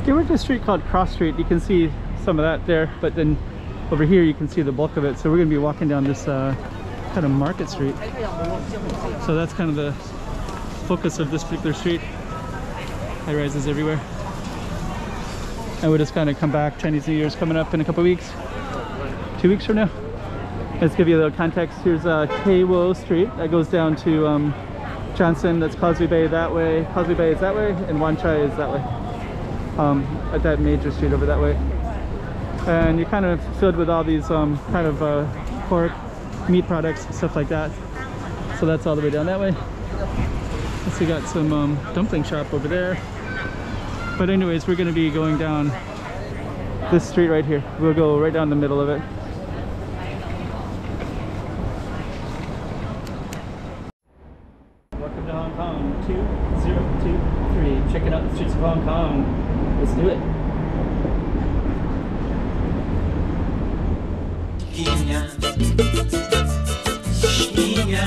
If we're to a street called Cross Street, you can see some of that there, but then over here you can see the bulk of it. So we're gonna be walking down this uh, kind of market street. So that's kind of the focus of this particular street. High rises everywhere. And we'll just kind of come back. Chinese New Year's coming up in a couple weeks. Two weeks from now. Let's give you a little context. Here's uh, Wo Street that goes down to um, Johnston. That's Causeway Bay that way. Causeway Bay is that way, and Wan Chai is that way. Um, at that major street over that way. And you're kind of filled with all these um, kind of uh, pork, meat products, stuff like that. So that's all the way down that way. Plus we got some um, dumpling shop over there. But anyways, we're gonna be going down this street right here. We'll go right down the middle of it. Welcome to Hong Kong, 2023. Checking out the streets of Hong Kong. Let's do it. Chiquinha, chiquinha,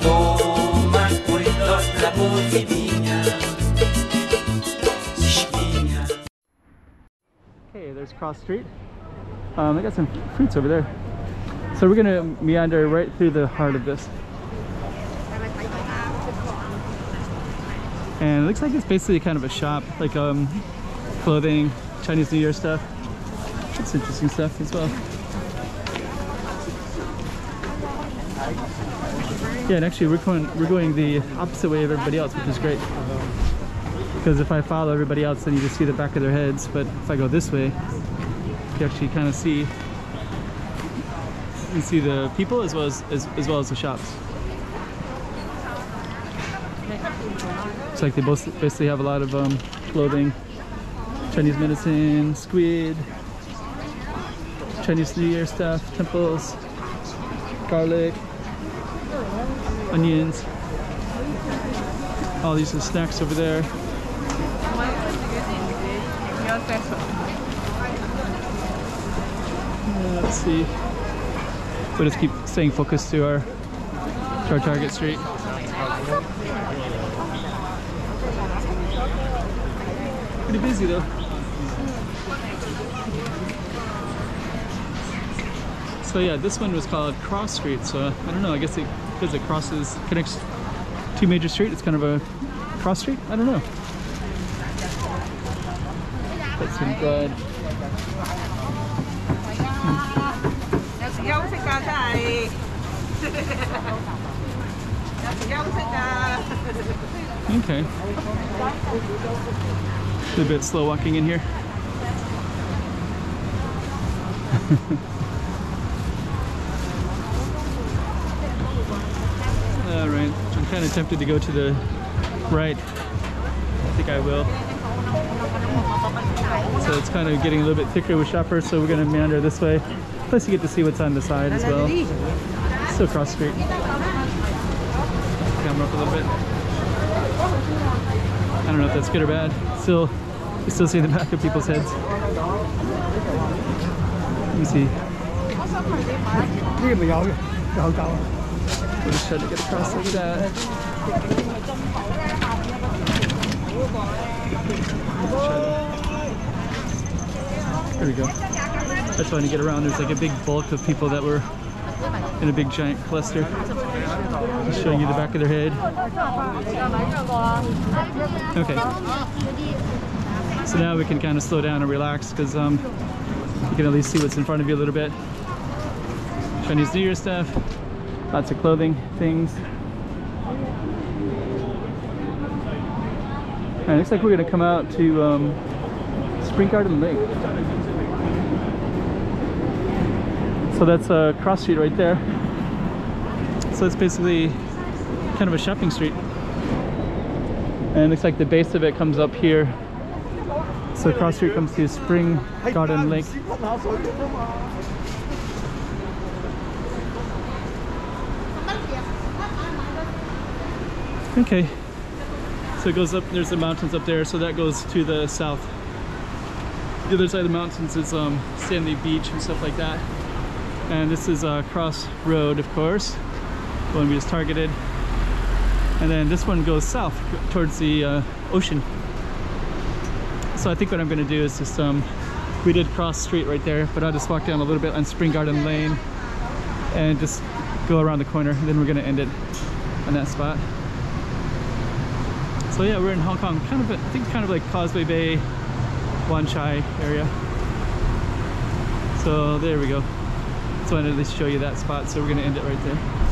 toma cuidado da boquinha, chiquinha. Okay, there's Cross Street. Um, I got some fruits over there. So we're gonna meander right through the heart of this. And it looks like it's basically kind of a shop, like um, clothing, Chinese New Year stuff. It's interesting stuff as well. Yeah, and actually we're going we're going the opposite way of everybody else, which is great. Because if I follow everybody else, then you just see the back of their heads. But if I go this way, you actually kind of see you see the people as well as, as as well as the shops. It's like they both basically have a lot of um, clothing, Chinese medicine, squid, Chinese New Year stuff, temples, garlic, onions. All these are snacks over there. Uh, let's see. We'll just keep staying focused to our to our target street. Pretty busy though. So yeah, this one was called Cross Street. So I don't know. I guess it because it crosses connects two major streets. It's kind of a cross street. I don't know. Bread. 有 Okay. A bit slow walking in here. All right, I'm kind of tempted to go to the right. I think I will. So it's kind of getting a little bit thicker with shoppers, so we're gonna meander this way. Plus you get to see what's on the side as well. Still cross street. Camera up a little bit. I don't know if that's good or bad. Still, you still see the back of people's heads. Let me see. We'll just to get across like that. There we go. That's fine to get around. There's like a big bulk of people that were in a big giant cluster. Just showing you the back of their head. Okay. So now we can kind of slow down and relax because um, you can at least see what's in front of you a little bit. Chinese New Year stuff, lots of clothing things. And it looks like we're gonna come out to um, Spring Garden Lane. So that's a cross street right there. So it's basically kind of a shopping street. And it looks like the base of it comes up here. So cross street comes to Spring Garden Lane. Okay. So it goes up, there's the mountains up there, so that goes to the south. The other side of the mountains is um, Stanley Beach and stuff like that. And this is uh, Cross Road, of course, the one we just targeted. And then this one goes south towards the uh, ocean. So I think what I'm gonna do is just um, we did cross street right there, but I'll just walk down a little bit on Spring Garden Lane and just go around the corner. And then we're gonna end it on that spot. So yeah, we're in Hong Kong, kind of, I think kind of like Causeway Bay, Wan Chai area. So there we go. So I wanted to show you that spot. So we're gonna end it right there.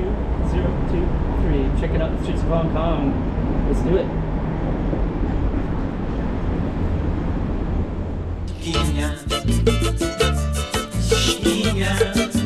two zero two three. Checking out the streets of Hong Kong. Let's do it. Niña.